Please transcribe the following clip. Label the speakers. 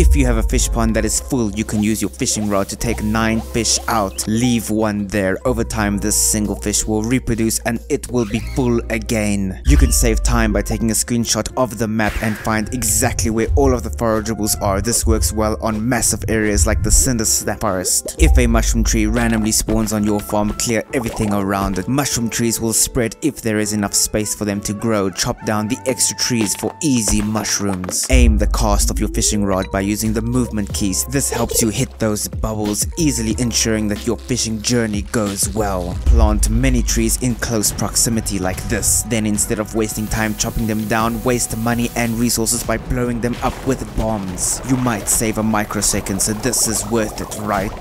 Speaker 1: If you have a fish pond that is full, you can use your fishing rod to take 9 fish out. Leave one there. Over time, this single fish will reproduce and it will be full again. You can save time by taking a screenshot of the map and find exactly where all of the forageables are. This works well on massive areas like the Cindersap Forest. If a mushroom tree randomly spawns on your farm, clear everything around it. Mushroom trees will spread if there is enough space for them to grow. Chop down the extra trees for easy mushrooms. Aim the cast of your fishing rod by using the movement keys. This helps you hit those bubbles, easily ensuring that your fishing journey goes well. Plant many trees in close proximity like this. Then instead of wasting time chopping them down, waste money and resources by blowing them up with bombs. You might save a microsecond so this is worth it, right?